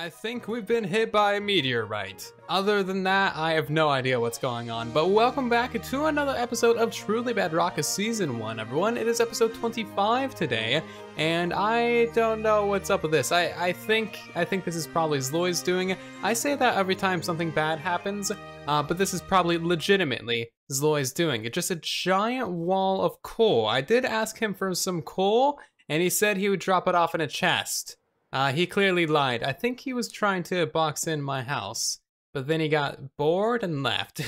I think we've been hit by a meteorite. Other than that, I have no idea what's going on. But welcome back to another episode of Truly Bedrock Season 1, everyone. It is episode 25 today, and I don't know what's up with this. I, I think I think this is probably Zloy's doing. I say that every time something bad happens, uh, but this is probably legitimately Zloy's doing it. Just a giant wall of coal. I did ask him for some coal, and he said he would drop it off in a chest. Uh, he clearly lied. I think he was trying to box in my house, but then he got bored and left.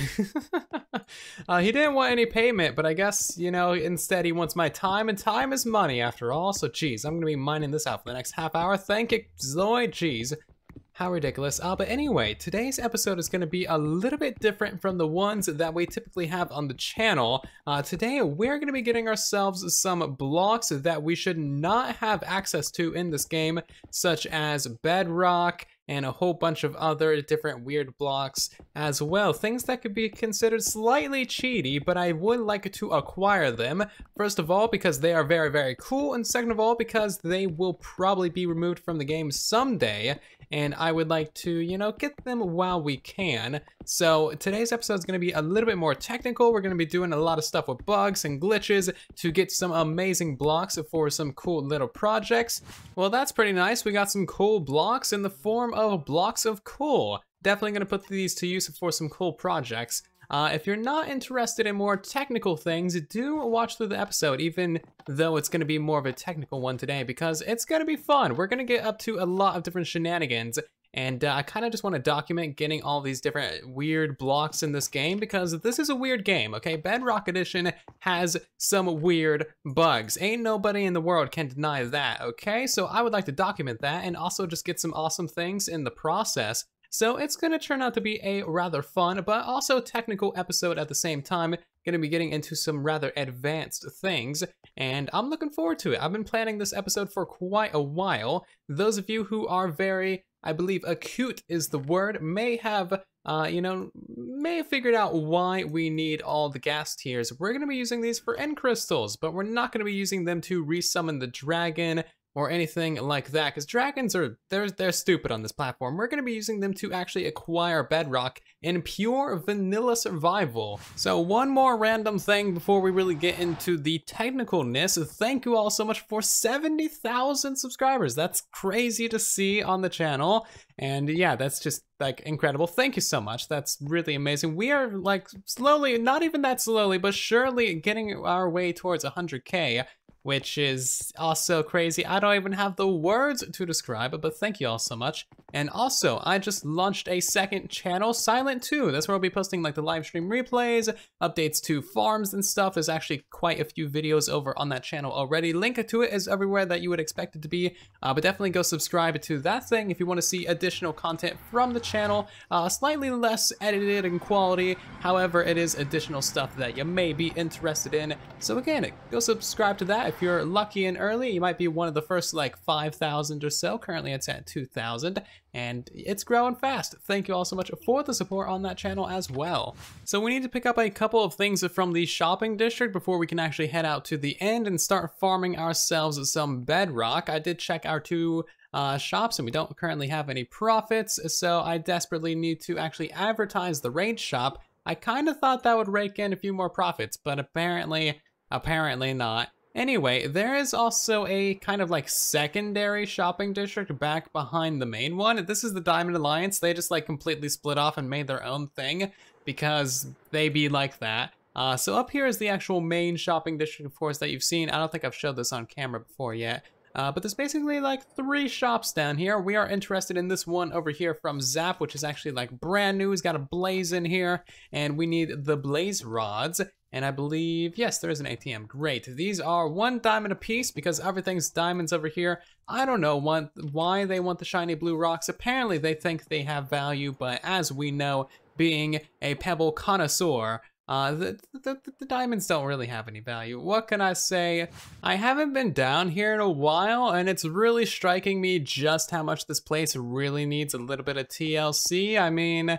uh, he didn't want any payment, but I guess, you know, instead he wants my time, and time is money after all, so geez, I'm gonna be mining this out for the next half hour. Thank you, Zloy, geez. How ridiculous. Uh, but anyway, today's episode is going to be a little bit different from the ones that we typically have on the channel. Uh, today, we're going to be getting ourselves some blocks that we should not have access to in this game, such as bedrock, and a whole bunch of other different weird blocks as well. Things that could be considered slightly cheaty, but I would like to acquire them. First of all, because they are very, very cool, and second of all, because they will probably be removed from the game someday, and I would like to, you know, get them while we can. So today's episode is going to be a little bit more technical. We're going to be doing a lot of stuff with bugs and glitches to get some amazing blocks for some cool little projects. Well, that's pretty nice. We got some cool blocks in the form of blocks of cool. Definitely going to put these to use for some cool projects. Uh, if you're not interested in more technical things, do watch through the episode, even though it's going to be more of a technical one today, because it's going to be fun. We're going to get up to a lot of different shenanigans, and uh, I kind of just want to document getting all these different weird blocks in this game because this is a weird game, okay? Bedrock Edition has some weird bugs. Ain't nobody in the world can deny that, okay? So I would like to document that and also just get some awesome things in the process. So it's going to turn out to be a rather fun, but also technical episode at the same time. Going to be getting into some rather advanced things, and I'm looking forward to it. I've been planning this episode for quite a while. Those of you who are very, I believe, acute is the word, may have uh, you know, may have figured out why we need all the ghast tears. We're going to be using these for end crystals, but we're not going to be using them to resummon the dragon or anything like that because dragons are they're they're stupid on this platform. We're going to be using them to actually acquire bedrock in pure vanilla survival. So one more random thing before we really get into the technicalness. Thank you all so much for 70,000 subscribers. That's crazy to see on the channel. And yeah, that's just like incredible. Thank you so much. That's really amazing. We are like slowly, not even that slowly, but surely getting our way towards 100k which is also crazy. I don't even have the words to describe it, but thank you all so much. And also, I just launched a second channel, Silent 2. That's where I'll be posting like the live stream replays, updates to farms and stuff. There's actually quite a few videos over on that channel already. Link to it is everywhere that you would expect it to be, uh, but definitely go subscribe to that thing if you want to see additional content from the channel. Uh, slightly less edited in quality, however, it is additional stuff that you may be interested in. So again, go subscribe to that if you're lucky and early, you might be one of the first like 5,000 or so. Currently it's at 2,000 and it's growing fast. Thank you all so much for the support on that channel as well. So we need to pick up a couple of things from the shopping district before we can actually head out to the end and start farming ourselves some bedrock. I did check our two uh, shops and we don't currently have any profits, so I desperately need to actually advertise the raid shop. I kind of thought that would rake in a few more profits, but apparently, apparently not. Anyway, there is also a kind of like secondary shopping district back behind the main one. This is the Diamond Alliance. They just like completely split off and made their own thing because they be like that. Uh, so up here is the actual main shopping district, of course, that you've seen. I don't think I've showed this on camera before yet. Uh, but there's basically like three shops down here. We are interested in this one over here from Zap, which is actually like brand new. He's got a blaze in here, and we need the blaze rods. And I believe, yes, there is an ATM. Great. These are one diamond a piece because everything's diamonds over here. I don't know what, why they want the shiny blue rocks. Apparently they think they have value, but as we know, being a pebble connoisseur, uh, the, the, the, diamonds don't really have any value. What can I say? I haven't been down here in a while, and it's really striking me just how much this place really needs a little bit of TLC. I mean,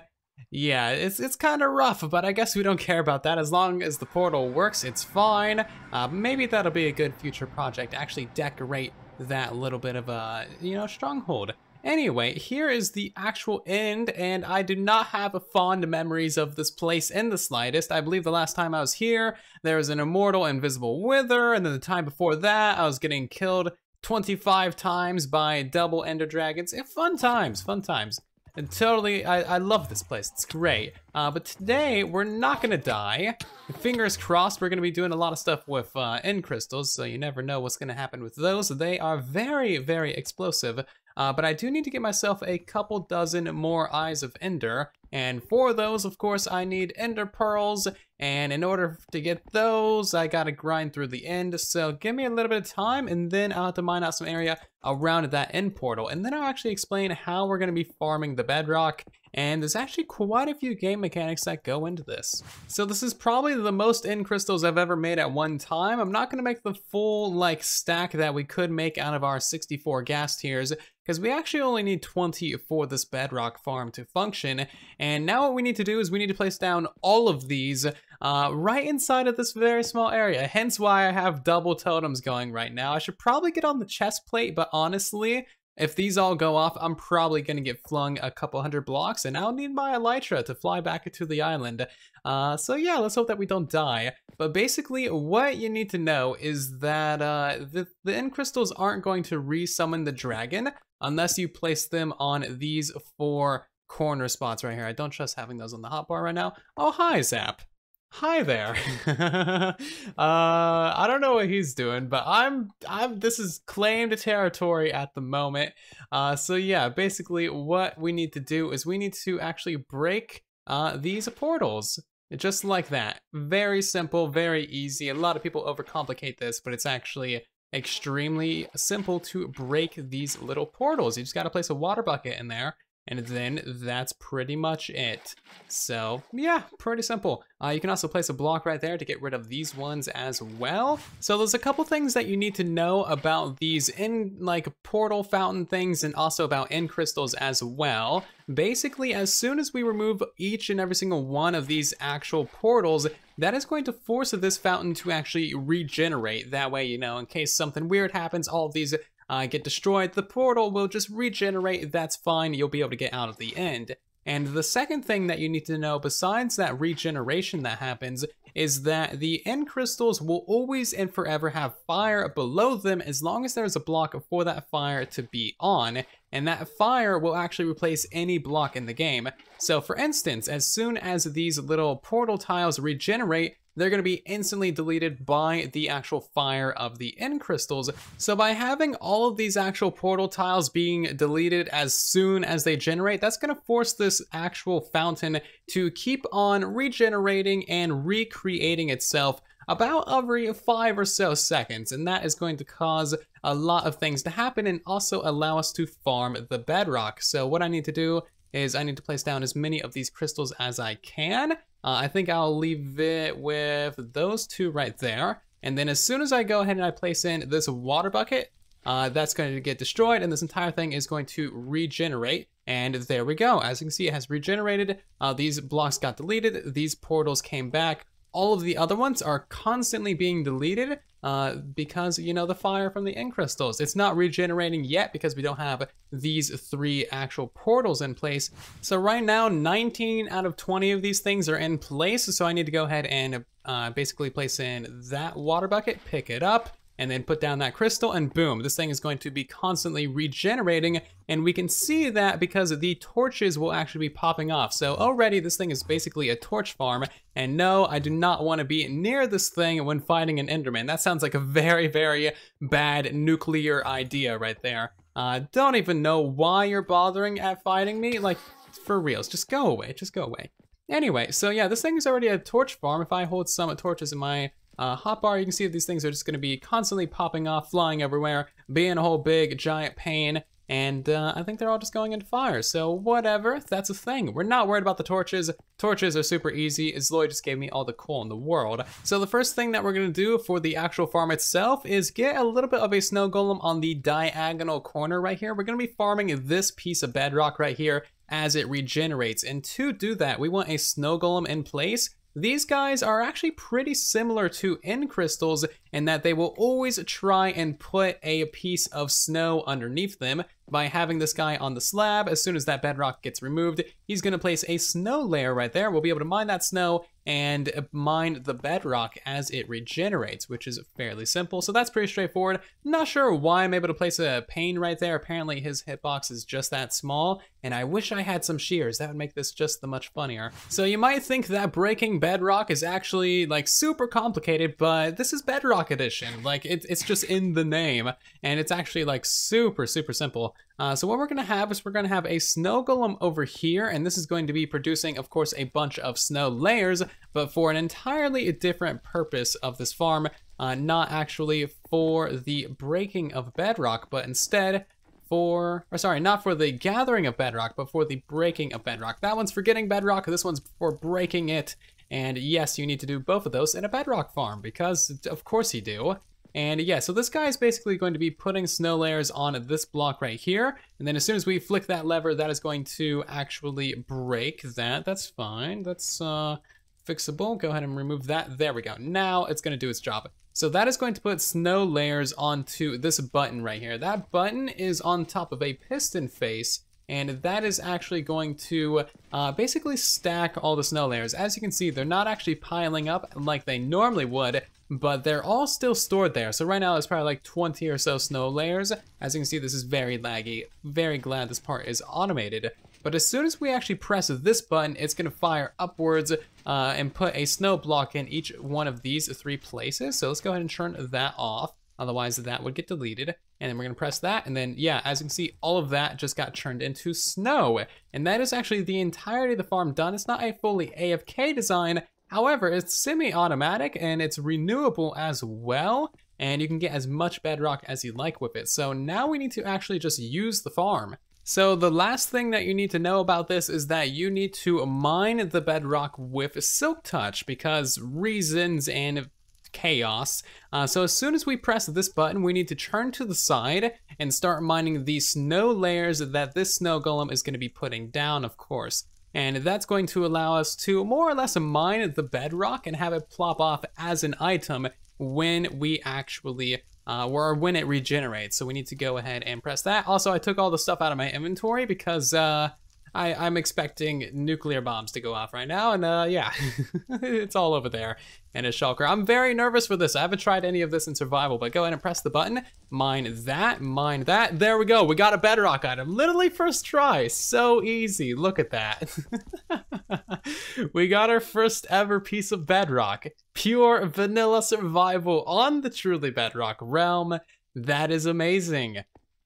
yeah, it's it's kind of rough, but I guess we don't care about that. As long as the portal works, it's fine. Uh, maybe that'll be a good future project, actually decorate that little bit of a, you know, stronghold. Anyway, here is the actual end, and I do not have fond memories of this place in the slightest. I believe the last time I was here, there was an immortal invisible wither, and then the time before that, I was getting killed 25 times by double ender dragons. Eh, fun times, fun times. And totally, I, I love this place, it's great. Uh, but today, we're not gonna die. Fingers crossed, we're gonna be doing a lot of stuff with uh, end crystals, so you never know what's gonna happen with those. They are very, very explosive. Uh, but I do need to get myself a couple dozen more Eyes of Ender, and for those, of course, I need Ender Pearls, and in order to get those, I gotta grind through the end, so give me a little bit of time, and then I'll have to mine out some area around that end portal, and then I'll actually explain how we're gonna be farming the bedrock, and there's actually quite a few game mechanics that go into this. So this is probably the most end crystals I've ever made at one time. I'm not gonna make the full like stack that we could make out of our 64 ghast tears because we actually only need 20 for this bedrock farm to function. And now what we need to do is we need to place down all of these uh, right inside of this very small area. Hence why I have double totems going right now. I should probably get on the chest plate, but honestly, if these all go off, I'm probably going to get flung a couple hundred blocks, and I'll need my elytra to fly back to the island. Uh, so yeah, let's hope that we don't die. But basically, what you need to know is that uh, the, the end crystals aren't going to resummon the dragon unless you place them on these four corner spots right here. I don't trust having those on the hotbar right now. Oh, hi, Zap. Hi there. uh, I don't know what he's doing, but I'm, I'm, this is claimed territory at the moment. Uh, so yeah, basically what we need to do is we need to actually break uh, these portals. Just like that. Very simple, very easy. A lot of people overcomplicate this, but it's actually extremely simple to break these little portals. You just gotta place a water bucket in there and then that's pretty much it. So yeah, pretty simple. Uh, you can also place a block right there to get rid of these ones as well. So there's a couple things that you need to know about these in like portal fountain things and also about end crystals as well. Basically, as soon as we remove each and every single one of these actual portals, that is going to force this fountain to actually regenerate. That way, you know, in case something weird happens, all of these uh, get destroyed, the portal will just regenerate, that's fine, you'll be able to get out of the end. And the second thing that you need to know, besides that regeneration that happens, is that the end crystals will always and forever have fire below them as long as there's a block for that fire to be on, and that fire will actually replace any block in the game. So for instance, as soon as these little portal tiles regenerate, they're going to be instantly deleted by the actual fire of the end crystals. So by having all of these actual portal tiles being deleted as soon as they generate, that's going to force this actual fountain to keep on regenerating and recreating itself about every five or so seconds, and that is going to cause a lot of things to happen and also allow us to farm the bedrock. So what I need to do is I need to place down as many of these crystals as I can, uh, I think I'll leave it with those two right there. And then as soon as I go ahead and I place in this water bucket, uh, that's going to get destroyed and this entire thing is going to regenerate. And there we go. As you can see, it has regenerated. Uh, these blocks got deleted. These portals came back. All of the other ones are constantly being deleted uh, because, you know, the fire from the end crystals. It's not regenerating yet because we don't have these three actual portals in place. So right now, 19 out of 20 of these things are in place. So I need to go ahead and uh, basically place in that water bucket, pick it up, and then put down that crystal and boom, this thing is going to be constantly regenerating and we can see that because the torches will actually be popping off. So already this thing is basically a torch farm and no, I do not want to be near this thing when fighting an Enderman. That sounds like a very, very bad nuclear idea right there. Uh, don't even know why you're bothering at fighting me. Like, for reals, just go away, just go away. Anyway, so yeah, this thing is already a torch farm. If I hold some torches in my uh, hotbar, you can see that these things are just going to be constantly popping off, flying everywhere, being a whole big giant pain. And uh, I think they're all just going into fire. So whatever, that's a thing. We're not worried about the torches. Torches are super easy. Zloy just gave me all the coal in the world. So the first thing that we're gonna do for the actual farm itself is get a little bit of a snow golem on the diagonal corner right here. We're gonna be farming this piece of bedrock right here as it regenerates. And to do that, we want a snow golem in place these guys are actually pretty similar to end crystals in that they will always try and put a piece of snow underneath them. By having this guy on the slab. As soon as that bedrock gets removed, he's going to place a snow layer right there. We'll be able to mine that snow and mine the bedrock as it regenerates, which is fairly simple. So that's pretty straightforward. Not sure why I'm able to place a pane right there. Apparently his hitbox is just that small, and I wish I had some shears. That would make this just the much funnier. So you might think that breaking bedrock is actually like super complicated, but this is Bedrock Edition. Like it, it's just in the name, and it's actually like super, super simple. Uh, so what we're gonna have is we're gonna have a snow golem over here, and this is going to be producing, of course, a bunch of snow layers, but for an entirely different purpose of this farm, uh, not actually for the breaking of bedrock, but instead for, or sorry, not for the gathering of bedrock, but for the breaking of bedrock. That one's for getting bedrock, this one's for breaking it, and yes, you need to do both of those in a bedrock farm, because of course you do. And yeah, so this guy is basically going to be putting snow layers on this block right here. And then as soon as we flick that lever, that is going to actually break that. That's fine. That's uh, fixable. Go ahead and remove that. There we go. Now it's going to do its job. So that is going to put snow layers onto this button right here. That button is on top of a piston face and that is actually going to uh, basically stack all the snow layers. As you can see, they're not actually piling up like they normally would, but they're all still stored there. So right now there's probably like 20 or so snow layers. As you can see, this is very laggy. Very glad this part is automated. But as soon as we actually press this button, it's gonna fire upwards uh, and put a snow block in each one of these three places. So let's go ahead and turn that off. Otherwise that would get deleted. And then we're gonna press that. And then yeah, as you can see, all of that just got turned into snow. And that is actually the entirety of the farm done. It's not a fully AFK design. However, it's semi-automatic and it's renewable as well. And you can get as much bedrock as you like with it. So now we need to actually just use the farm. So the last thing that you need to know about this is that you need to mine the bedrock with Silk Touch because reasons and chaos. Uh, so as soon as we press this button, we need to turn to the side and start mining the snow layers that this snow golem is going to be putting down, of course. And that's going to allow us to more or less mine the bedrock and have it plop off as an item when we actually uh, or when it regenerates. So we need to go ahead and press that. Also, I took all the stuff out of my inventory because uh, I, I'm expecting nuclear bombs to go off right now, and uh, yeah, it's all over there And a shulker. I'm very nervous for this. I haven't tried any of this in survival, but go ahead and press the button. Mine that, mine that. There we go. We got a bedrock item. Literally first try. So easy. Look at that. we got our first ever piece of bedrock. Pure vanilla survival on the truly bedrock realm. That is amazing.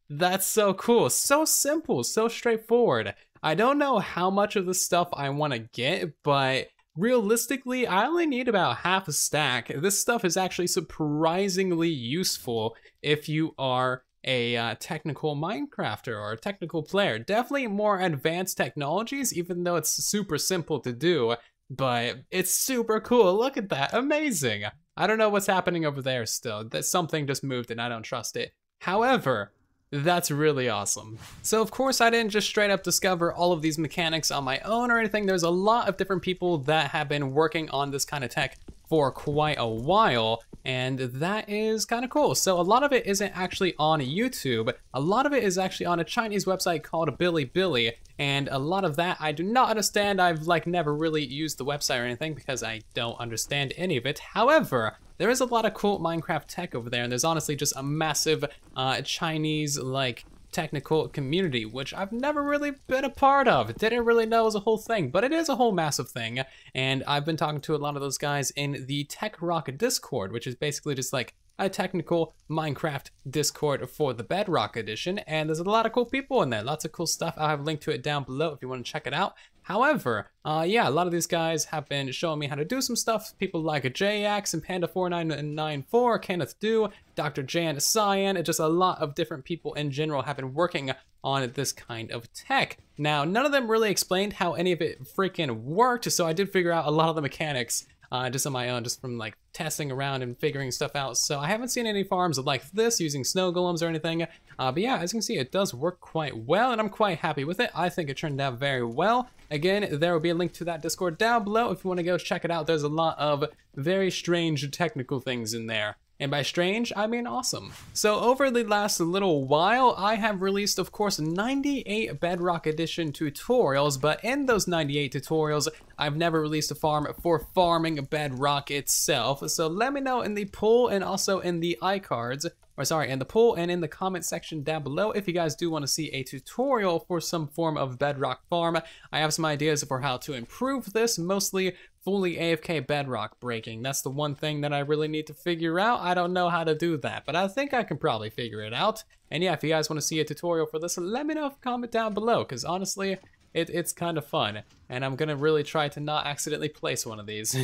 That's so cool. So simple, so straightforward. I don't know how much of this stuff I want to get, but realistically, I only need about half a stack. This stuff is actually surprisingly useful if you are a uh, technical Minecrafter or a technical player. Definitely more advanced technologies, even though it's super simple to do, but it's super cool. Look at that, amazing. I don't know what's happening over there still. That something just moved and I don't trust it. However, that's really awesome. So of course I didn't just straight up discover all of these mechanics on my own or anything. There's a lot of different people that have been working on this kind of tech for quite a while and that is kind of cool. So a lot of it isn't actually on YouTube. A lot of it is actually on a Chinese website called Bilibili and a lot of that I do not understand. I've like never really used the website or anything because I don't understand any of it. However, there is a lot of cool Minecraft tech over there, and there's honestly just a massive uh, Chinese, like, technical community, which I've never really been a part of. Didn't really know was a whole thing, but it is a whole massive thing. And I've been talking to a lot of those guys in the Tech Rock Discord, which is basically just like a technical Minecraft Discord for the Bedrock Edition, and there's a lot of cool people in there, lots of cool stuff. I'll have a link to it down below if you want to check it out. However, uh, yeah, a lot of these guys have been showing me how to do some stuff. People like Jax and Panda4994, Kenneth Do, Dr. Jan Cyan, and just a lot of different people in general have been working on this kind of tech. Now, none of them really explained how any of it freaking worked, so I did figure out a lot of the mechanics uh, just on my own, just from like testing around and figuring stuff out. So I haven't seen any farms like this using snow golems or anything. Uh, but yeah, as you can see, it does work quite well and I'm quite happy with it. I think it turned out very well. Again, there will be a link to that Discord down below if you want to go check it out. There's a lot of very strange technical things in there. And by strange, I mean awesome. So over the last little while, I have released, of course, 98 Bedrock Edition tutorials, but in those 98 tutorials, I've never released a farm for farming Bedrock itself. So let me know in the poll and also in the iCards or sorry, in the poll and in the comment section down below if you guys do want to see a tutorial for some form of bedrock farm. I have some ideas for how to improve this, mostly fully AFK bedrock breaking. That's the one thing that I really need to figure out. I don't know how to do that, but I think I can probably figure it out. And yeah, if you guys want to see a tutorial for this, let me know comment down below, because honestly, it, it's kind of fun, and I'm gonna really try to not accidentally place one of these.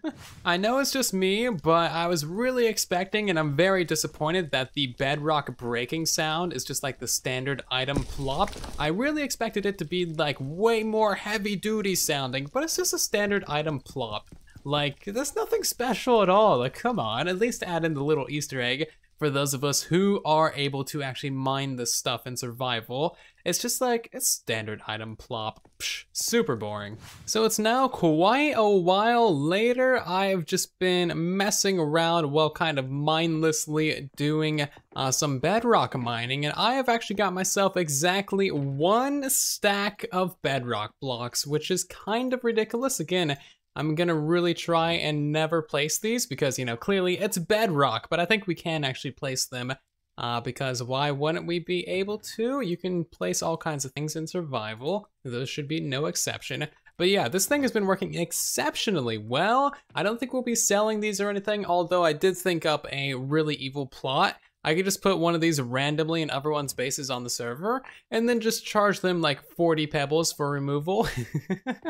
I know it's just me, but I was really expecting, and I'm very disappointed that the bedrock breaking sound is just like the standard item plop. I really expected it to be like way more heavy duty sounding, but it's just a standard item plop. Like, there's nothing special at all. Like, come on, at least add in the little Easter egg for those of us who are able to actually mine this stuff in survival. It's just like a standard item plop. Psh, super boring. So it's now quite a while later. I've just been messing around while kind of mindlessly doing uh, some bedrock mining, and I have actually got myself exactly one stack of bedrock blocks, which is kind of ridiculous. Again, I'm gonna really try and never place these because, you know, clearly it's bedrock, but I think we can actually place them uh, because why wouldn't we be able to? You can place all kinds of things in survival. Those should be no exception. But yeah, this thing has been working exceptionally well. I don't think we'll be selling these or anything, although I did think up a really evil plot. I could just put one of these randomly in everyone's bases on the server and then just charge them like 40 pebbles for removal.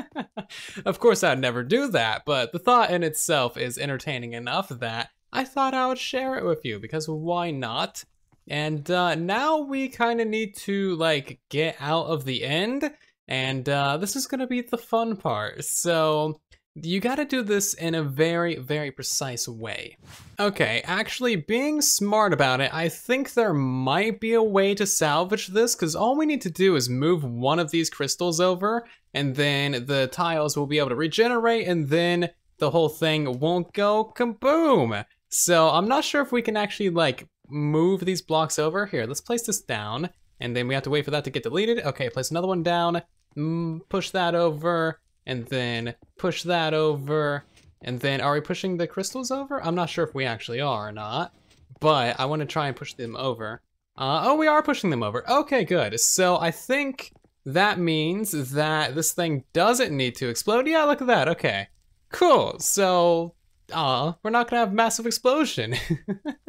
of course, I'd never do that, but the thought in itself is entertaining enough that I thought I would share it with you because why not? And uh, now we kind of need to like get out of the end and uh, this is gonna be the fun part. So you gotta do this in a very, very precise way. Okay, actually being smart about it, I think there might be a way to salvage this because all we need to do is move one of these crystals over and then the tiles will be able to regenerate and then the whole thing won't go kaboom. So I'm not sure if we can actually like move these blocks over. Here, let's place this down and then we have to wait for that to get deleted. Okay, place another one down, mm, push that over, and then push that over, and then are we pushing the crystals over? I'm not sure if we actually are or not, but I want to try and push them over. Uh, oh, we are pushing them over. Okay, good. So I think that means that this thing doesn't need to explode. Yeah, look at that. Okay, cool. So, uh, we're not gonna have massive explosion.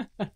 uh,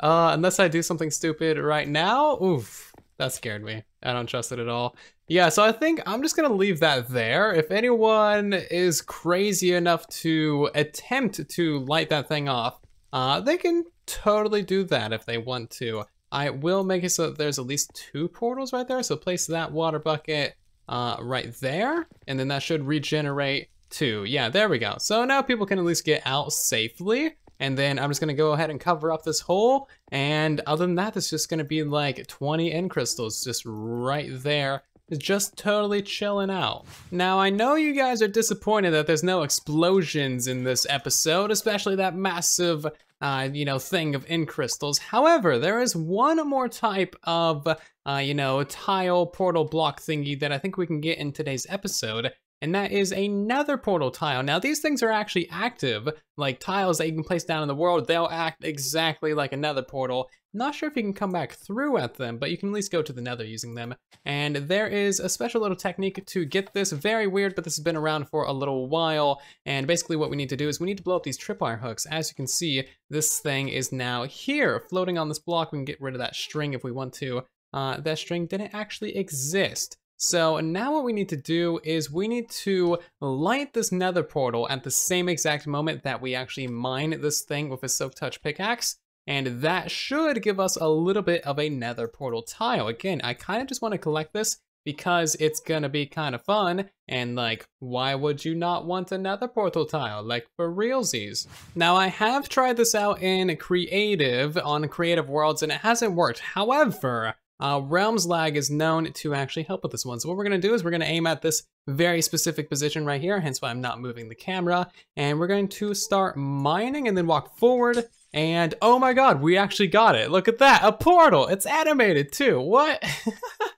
unless I do something stupid right now. Oof, that scared me. I don't trust it at all. Yeah, so I think I'm just gonna leave that there. If anyone is crazy enough to attempt to light that thing off, uh, they can totally do that if they want to. I will make it so that there's at least two portals right there, so place that water bucket uh, right there, and then that should regenerate two. Yeah, there we go. So now people can at least get out safely. And then I'm just gonna go ahead and cover up this hole. And other than that, it's just gonna be like 20 end crystals just right there It's just totally chilling out. Now, I know you guys are disappointed that there's no explosions in this episode, especially that massive, uh, you know, thing of end crystals. However, there is one more type of, uh, you know, tile portal block thingy that I think we can get in today's episode, and that is a nether portal tile. Now, these things are actually active, like tiles that you can place down in the world. They'll act exactly like a nether portal. Not sure if you can come back through at them, but you can at least go to the nether using them. And there is a special little technique to get this. Very weird, but this has been around for a little while. And basically what we need to do is we need to blow up these tripwire hooks. As you can see, this thing is now here, floating on this block. We can get rid of that string if we want to. Uh, that string didn't actually exist. So now what we need to do is we need to light this nether portal at the same exact moment that we actually mine this thing with a silk touch pickaxe. And that should give us a little bit of a nether portal tile. Again, I kind of just want to collect this because it's gonna be kind of fun and like why would you not want a nether portal tile like for realsies now i have tried this out in creative on creative worlds and it hasn't worked however uh, Realms lag is known to actually help with this one. So what we're gonna do is we're gonna aim at this very specific position right here, hence why I'm not moving the camera. And we're going to start mining and then walk forward And oh my god, we actually got it. Look at that, a portal. It's animated too. What?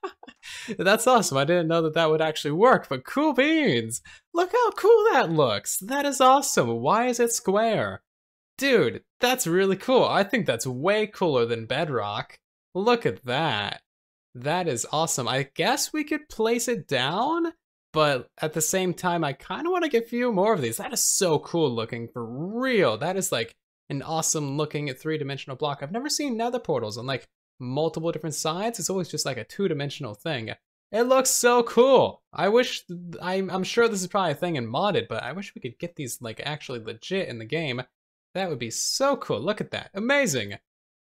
That's awesome. I didn't know that that would actually work, but cool beans. Look how cool that looks. That is awesome. Why is it square? Dude, that's really cool. I think that's way cooler than Bedrock. Look at that. That is awesome. I guess we could place it down, but at the same time, I kind of want to get a few more of these. That is so cool looking for real. That is like an awesome looking three-dimensional block. I've never seen nether portals on like multiple different sides. It's always just like a two-dimensional thing. It looks so cool. I wish, I'm, I'm sure this is probably a thing in modded, but I wish we could get these like actually legit in the game. That would be so cool. Look at that. Amazing.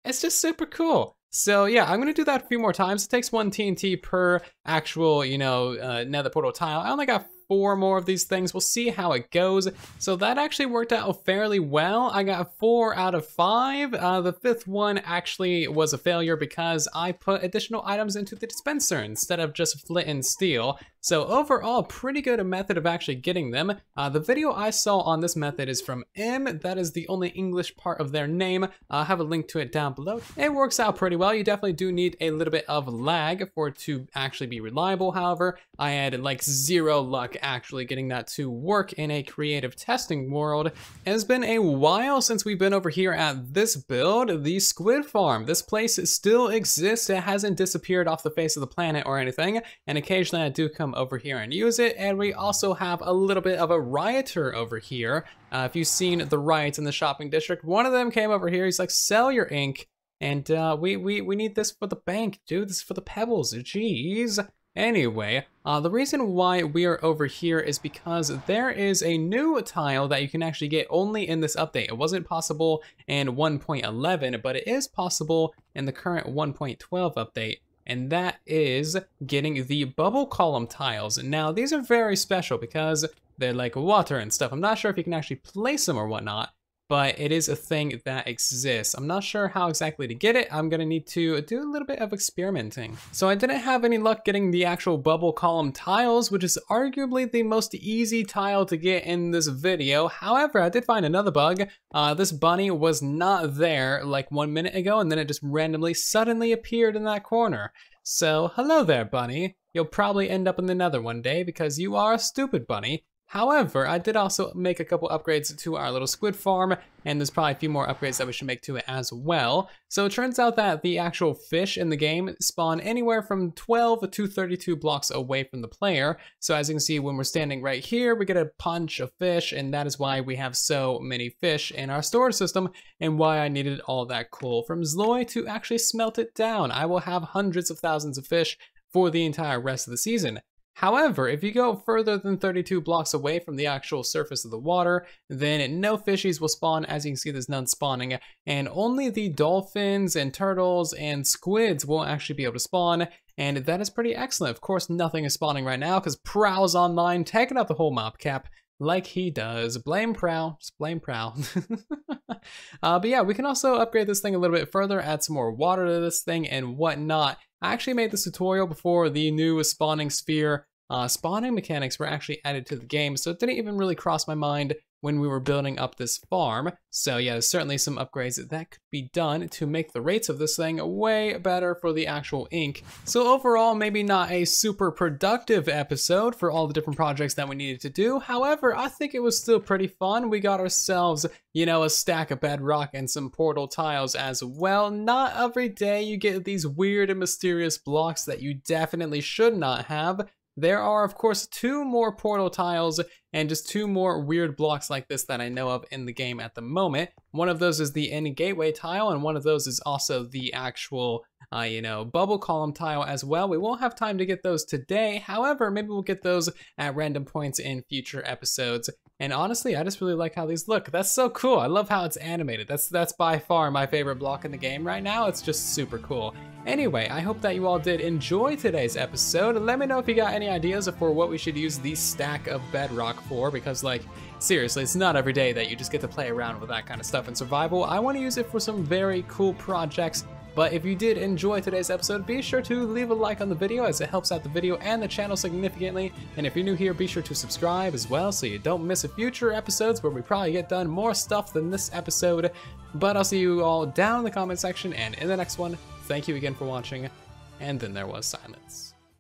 It's just super cool. So yeah, I'm gonna do that a few more times. It takes one TNT per actual, you know, uh, nether portal tile. I only got four more of these things. We'll see how it goes. So that actually worked out fairly well. I got four out of five. Uh, the fifth one actually was a failure because I put additional items into the dispenser instead of just flint and steel. So overall, pretty good a method of actually getting them. Uh, the video I saw on this method is from M. That is the only English part of their name. I'll have a link to it down below. It works out pretty well. You definitely do need a little bit of lag for it to actually be reliable. However, I had like zero luck actually getting that to work in a creative testing world. It has been a while since we've been over here at this build, the Squid Farm. This place still exists. It hasn't disappeared off the face of the planet or anything. And occasionally I do come over here and use it. And we also have a little bit of a rioter over here. Uh, if you've seen the riots in the shopping district, one of them came over here. He's like, sell your ink. And uh, we, we, we need this for the bank, dude. This is for the pebbles. Jeez. Anyway, uh, the reason why we are over here is because there is a new tile that you can actually get only in this update. It wasn't possible in 1.11, but it is possible in the current 1.12 update and that is getting the bubble column tiles. Now, these are very special because they're like water and stuff. I'm not sure if you can actually place them or whatnot, but it is a thing that exists. I'm not sure how exactly to get it. I'm gonna need to do a little bit of experimenting. So I didn't have any luck getting the actual bubble column tiles, which is arguably the most easy tile to get in this video. However, I did find another bug. Uh, this bunny was not there like one minute ago, and then it just randomly suddenly appeared in that corner. So, hello there, bunny. You'll probably end up in the nether one day because you are a stupid bunny. However, I did also make a couple upgrades to our little squid farm, and there's probably a few more upgrades that we should make to it as well. So it turns out that the actual fish in the game spawn anywhere from 12 to 32 blocks away from the player. So as you can see, when we're standing right here, we get a punch of fish, and that is why we have so many fish in our storage system, and why I needed all that coal from Zloy to actually smelt it down. I will have hundreds of thousands of fish for the entire rest of the season. However, if you go further than 32 blocks away from the actual surface of the water, then no fishies will spawn. As you can see, there's none spawning, and only the dolphins and turtles and squids will actually be able to spawn, and that is pretty excellent. Of course, nothing is spawning right now because Prowl's online, taking out the whole mob cap like he does. Blame Prowl, just blame Prowl. uh, but yeah, we can also upgrade this thing a little bit further, add some more water to this thing and whatnot. I actually made this tutorial before the new spawning sphere uh, spawning mechanics were actually added to the game, so it didn't even really cross my mind when we were building up this farm. So yeah, there's certainly some upgrades that could be done to make the rates of this thing way better for the actual ink. So overall, maybe not a super productive episode for all the different projects that we needed to do. However, I think it was still pretty fun. We got ourselves, you know, a stack of bedrock and some portal tiles as well. Not every day you get these weird and mysterious blocks that you definitely should not have. There are, of course, two more portal tiles and just two more weird blocks like this that I know of in the game at the moment. One of those is the end gateway tile, and one of those is also the actual, uh, you know, bubble column tile as well. We won't have time to get those today. However, maybe we'll get those at random points in future episodes. And honestly, I just really like how these look. That's so cool. I love how it's animated. That's that's by far my favorite block in the game right now. It's just super cool. Anyway, I hope that you all did enjoy today's episode. Let me know if you got any ideas for what we should use the stack of bedrock for, because like, seriously, it's not every day that you just get to play around with that kind of stuff in survival. I want to use it for some very cool projects But if you did enjoy today's episode, be sure to leave a like on the video as it helps out the video and the channel significantly. And if you're new here, be sure to subscribe as well so you don't miss a future episodes where we probably get done more stuff than this episode. But I'll see you all down in the comment section and in the next one. Thank you again for watching. And then there was silence.